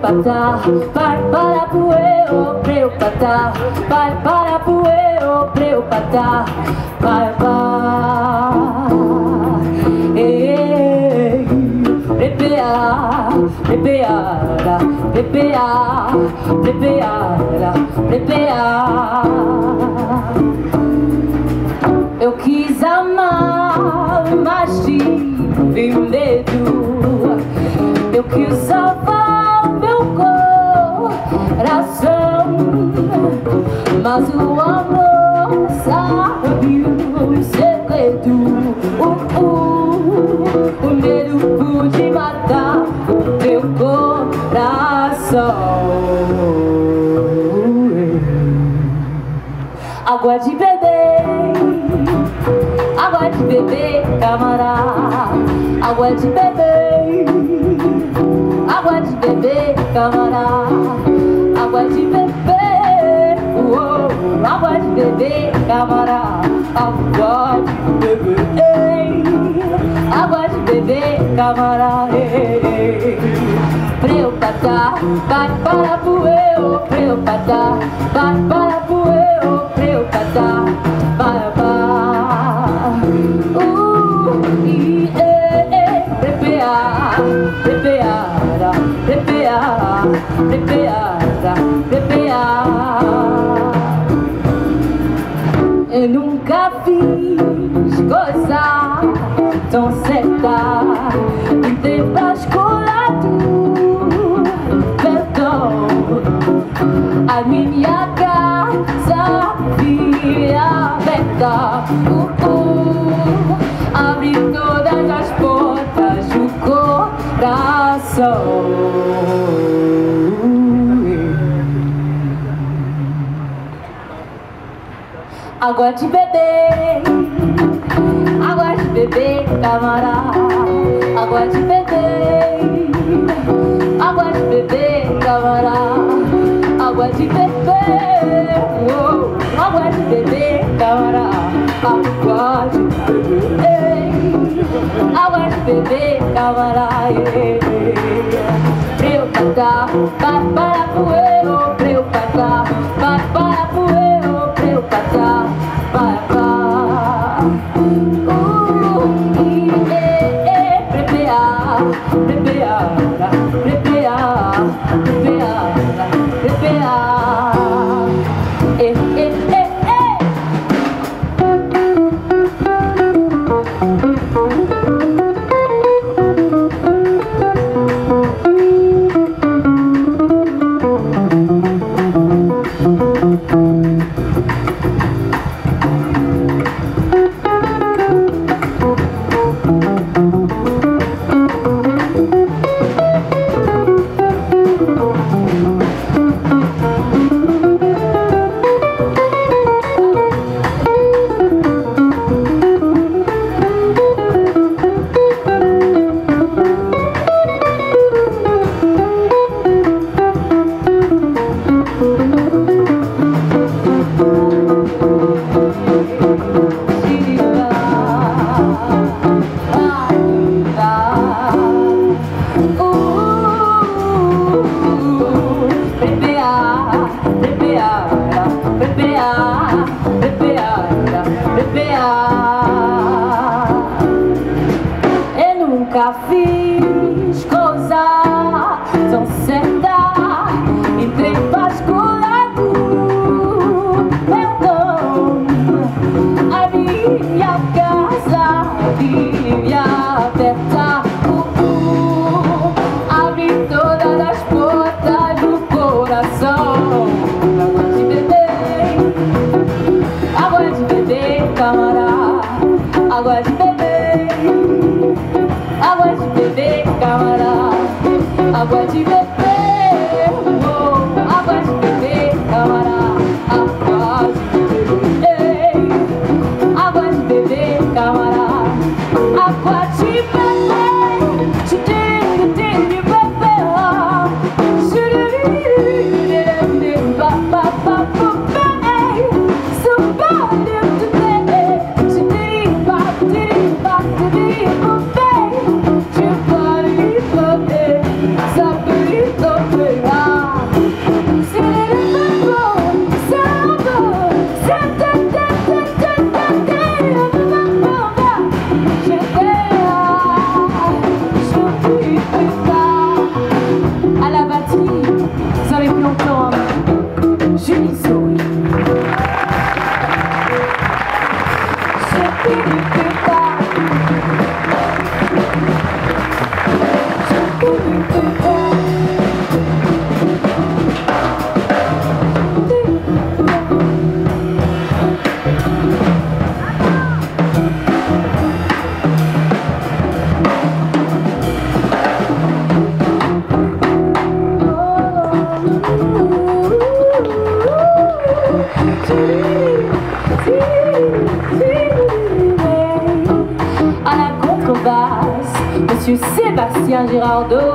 pata, vai para pueo, preu pata, vai para pueo, preu pata, vai para. Prepara, prepara, prepara, prepara, prepara. Eu quis amar, mas tive medo. Eu quis salvar meu coração, mas o amor sabe o segredo. Uh, uh, o medo pude matar o teu coração. Água de beber, beber, camarada. Água de beber, água de beber, camarada. Água de beber, uou, água de beber, camarada. Água de beber, ei, água de beber, camarada. Preu patá, vai para pueu, preu patá, vai para pueu, preu patá, fiz coisa tão certa em tempo escolado perdão. A minha casa via aberta. Uh, uh, abri todas as portas do coração. Beber, água de beber, camarada. Água de beber, água de beber, camarada. Água de beber, oh, água de beber, camarada. Água de beber, água de beber, camarada. Preu patá, vai para puero, preu Eu Água de Sébastien Girardot.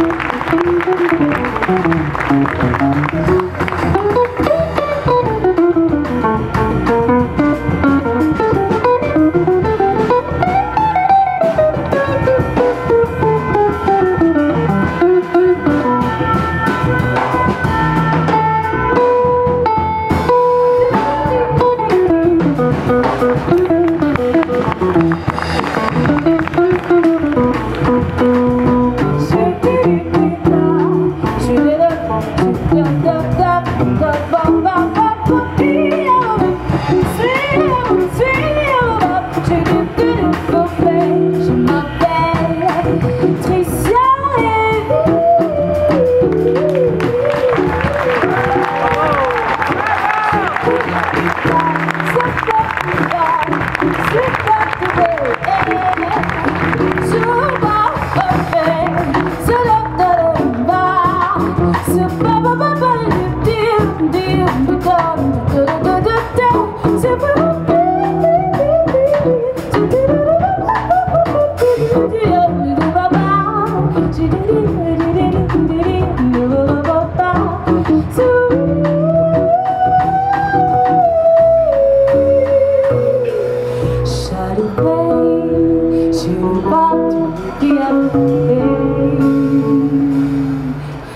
em về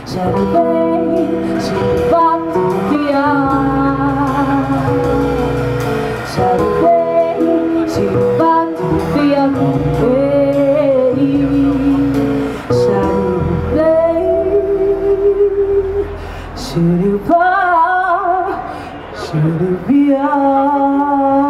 trở về trên vắt kia trở về trên vắt kia về đi trở về chưa được bao chưa được biết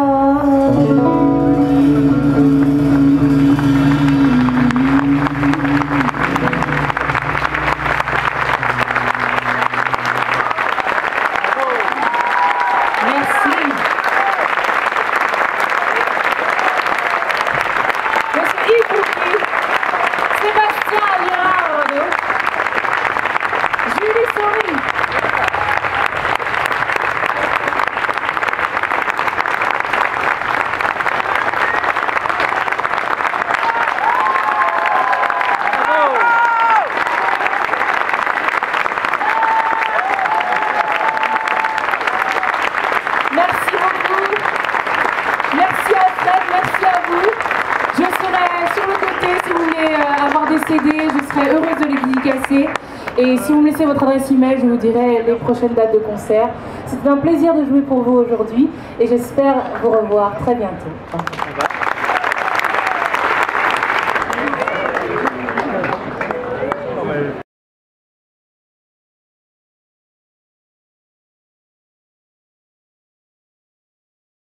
Votre adresse email, je vous dirai les prochaines dates de concert. C'était un plaisir de jouer pour vous aujourd'hui et j'espère vous revoir très bientôt.